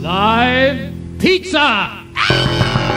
Live Pizza!